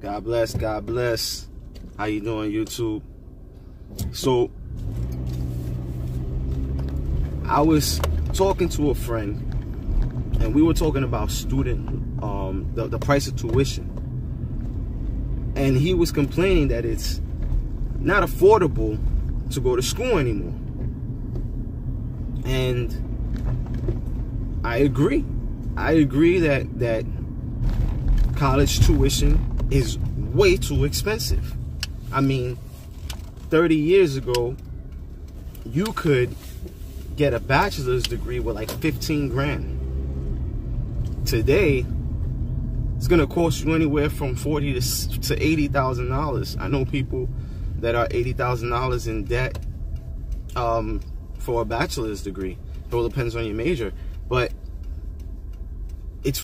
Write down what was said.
God bless, God bless. How you doing, YouTube? So, I was talking to a friend, and we were talking about student, um, the, the price of tuition. And he was complaining that it's not affordable to go to school anymore. And I agree. I agree that that college tuition is way too expensive. I mean, 30 years ago, you could get a bachelor's degree with like 15 grand. Today, it's gonna cost you anywhere from 40 to, to 80,000 dollars. I know people that are 80,000 dollars in debt um, for a bachelor's degree. It all depends on your major, but